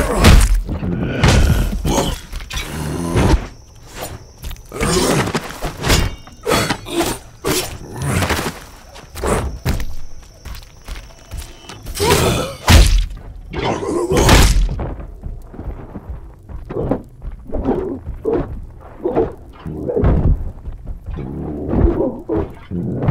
Right. No.